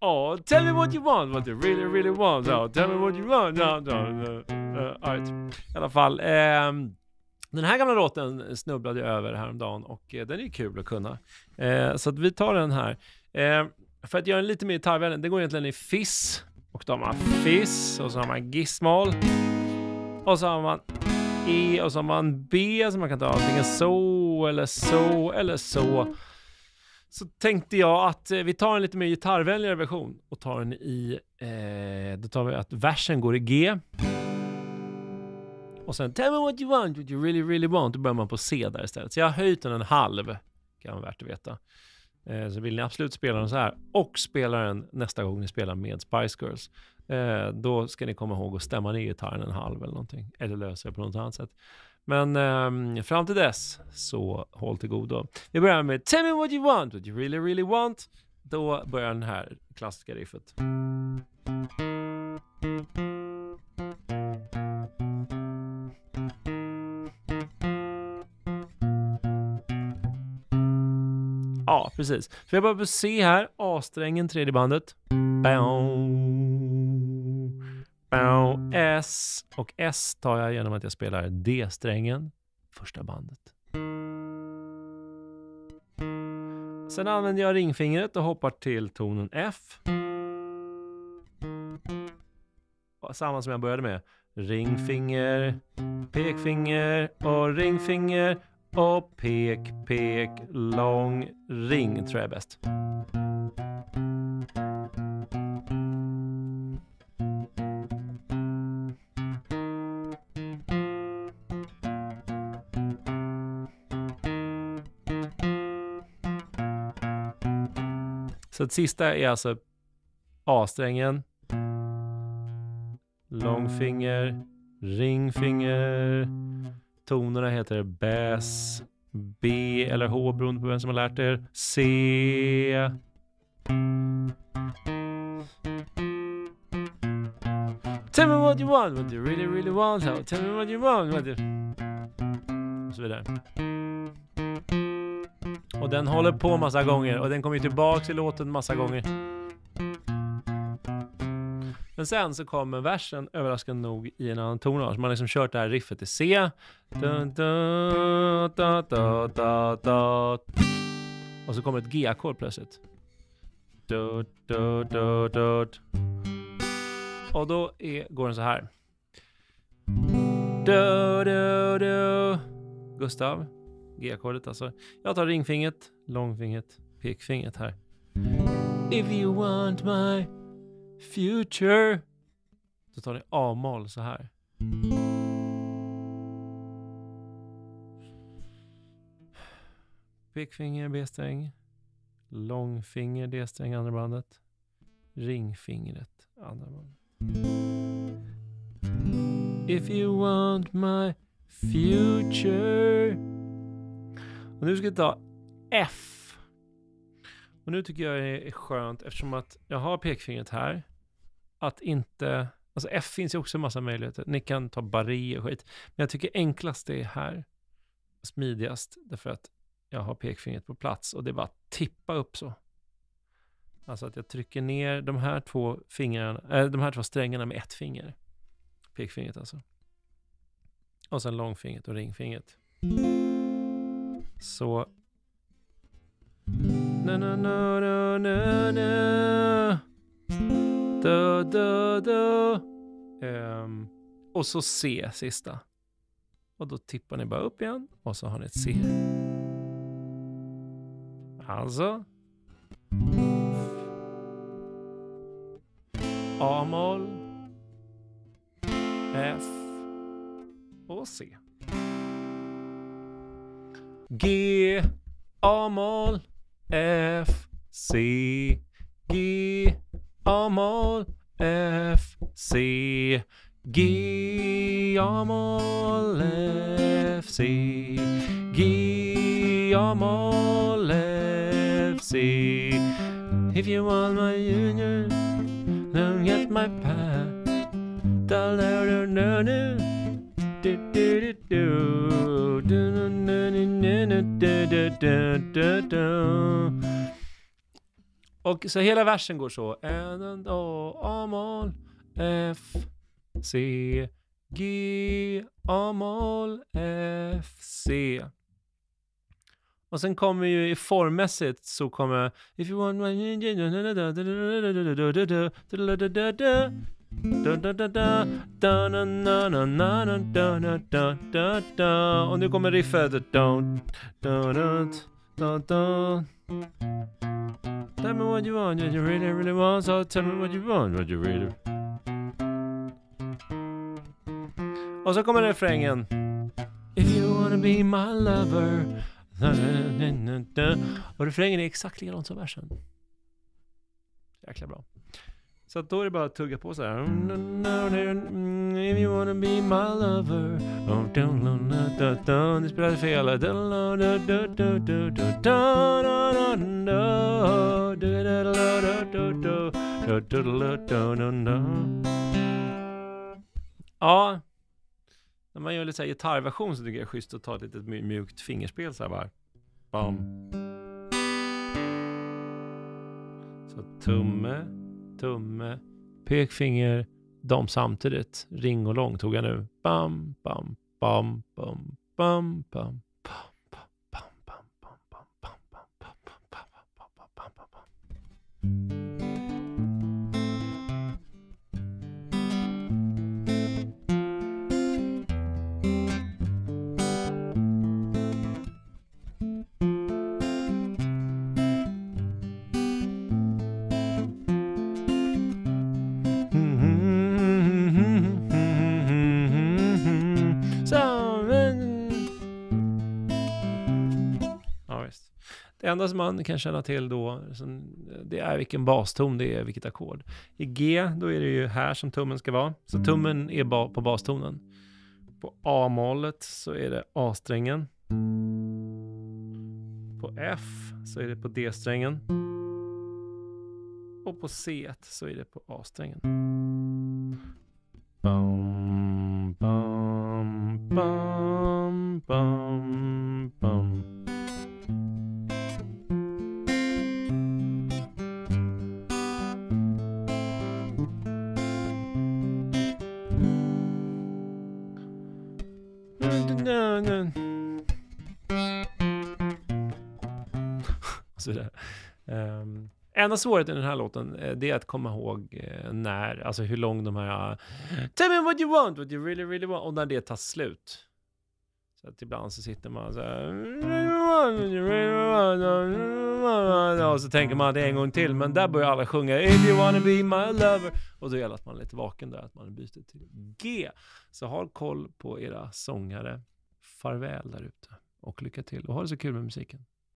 Oh, tell me what you want, what you really, really want. Oh, tell me what you want. No, no, no. Uh, all right. I alla fall. ehm, den här gamla låten snubblade jag över häromdagen och eh, den är kul att kunna. Eh, så att vi tar den här. Eh, för att göra den lite mer gitarrvänlig, den går egentligen i fiss. Och då har man fiss och så har man gismol. Och så har man E och så har man B som man kan ta antingen så eller så eller så. Så tänkte jag att eh, vi tar en lite mer gitarrvänligare version och tar den i, eh, då tar vi att versen går i G. Och sen tell me what you want, what you really really want. Då börjar man på C där istället. Så jag har höjt den en halv, kan vara värt att veta. Eh, så vill ni absolut spela den så här och spela den nästa gång ni spelar med Spice Girls. Eh, då ska ni komma ihåg att stämma ner gitarren en halv eller någonting. Eller lösa det på något annat sätt. Men ehm, fram till dess, så håll till godo. Vi börjar med Tell me what you want, what you really really want. Då börjar den här klassiska riffet. Ja, precis. För jag börjar se C här, A-strängen, tredje bandet. Bow. S. Och S tar jag genom att jag spelar D-strängen, första bandet. Sen använder jag ringfingret och hoppar till tonen F. Samma som jag började med. Ringfinger, pekfinger och ringfinger och pek, pek, lång, ring tror jag är bäst. Så att sista är alltså A-strängen, långfinger, ringfinger, tonerna heter bäs, B eller H beroende på vem som har lärt er, C, Tell me what you want, what you really really want, tell me what you want, what you... Och så vidare. Den håller på massa gånger och den kommer ju tillbaks i låten massa gånger. Men sen så kommer versen överraskande nog i en annan tonart. Man har liksom kört det här riffet i C. Och så kommer ett G-ackord plötsligt. Och då är, går den så här. Gustav. G-ackordet alltså. Jag tar ringfingret, långfingret, pekfingret här. If you want my future. Så tar ni A-moll så här. Pekfinger, B-sträng. Långfinger, D-sträng, andra bandet. Ringfingret, andra bandet. If you want my future. Och nu ska vi ta F. Och nu tycker jag det är skönt eftersom att jag har pekfingret här. Att inte, alltså F finns ju också en massa möjligheter. Ni kan ta barré och skit. Men jag tycker enklast det är här. Smidigast. Därför att jag har pekfingret på plats och det är bara att tippa upp så. Alltså att jag trycker ner de här två fingrarna, äh, de här två strängarna med ett finger. Pekfingret alltså. Och sen långfingret och ringfingret. Så. Na, na, na, na, na, na. Da, da, da. Och så C sista. Och då tippar ni bara upp igen och så har ni ett C. Alltså. A-moll. F. Och C. G, A-moll, F, C, G, A-moll, F, C, G, A-moll, F, C, G, A-moll, F, C. If you want my union, don't get my pie. Da da da da da. Du, du, du, du. Du, Och så hela versen går så. En, A, A-moll, F, C, G, A-moll, F, C. Och sen kommer ju i formmässigt så kommer If you want och nu kommer riffet. Tell me what you want, what you really, really want. So tell me what you want, what you really... Och så kommer refrängen. If you wanna be my lover. Och refrängen är exakt likadant som versen. Jäkla bra. Så att då är det bara att tugga på så här. If you wanna be my lover. Det spelar fel. Ja. När man gör lite så här gitarrversion så tycker jag det är schysst att ta ett litet mjukt fingerspel så här bara. Bam. Så tumme, tumme, pekfinger, de samtidigt. Ring och lång tog jag nu. Bam, bam, bam, bam, bam, bam. Det enda som man kan känna till då, det är vilken baston det är, vilket ackord. I G, då är det ju här som tummen ska vara. Så tummen är på bastonen. På A-målet så är det A-strängen. På F så är det på D-strängen. Och på C så är det på A-strängen. Så vidare. Um, enda svårigheten i den här låten, eh, det är att komma ihåg eh, när, alltså hur lång de här ah, Tell me what you want, what you really really want, och när det tar slut. Så att ibland så sitter man så här, och så tänker man det en gång till, men där börjar alla sjunga If you wanna be my lover. Och då gäller det att man är lite vaken där, att man byter till G. Så ha koll på era sångare. Farväl där ute och lycka till och ha det så kul med musiken.